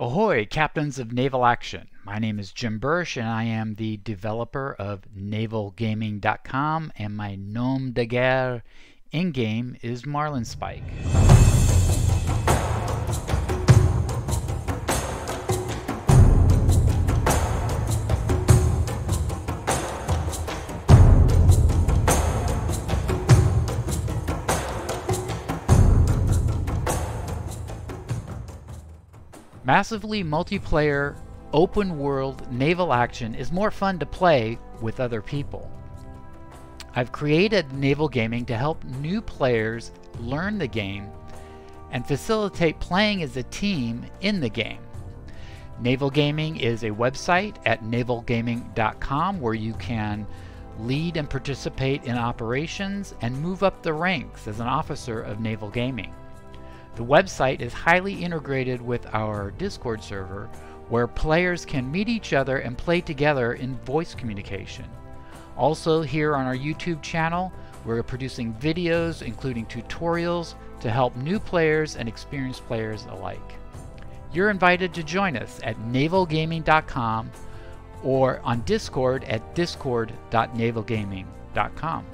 Ahoy, captains of naval action. My name is Jim Bursch and I am the developer of navalgaming.com and my nom de guerre in-game is Marlinspike. Massively multiplayer, open world naval action is more fun to play with other people. I've created Naval Gaming to help new players learn the game and facilitate playing as a team in the game. Naval Gaming is a website at navalgaming.com where you can lead and participate in operations and move up the ranks as an officer of Naval Gaming. The website is highly integrated with our Discord server where players can meet each other and play together in voice communication. Also here on our YouTube channel, we're producing videos including tutorials to help new players and experienced players alike. You're invited to join us at navalgaming.com or on Discord at discord.navalgaming.com.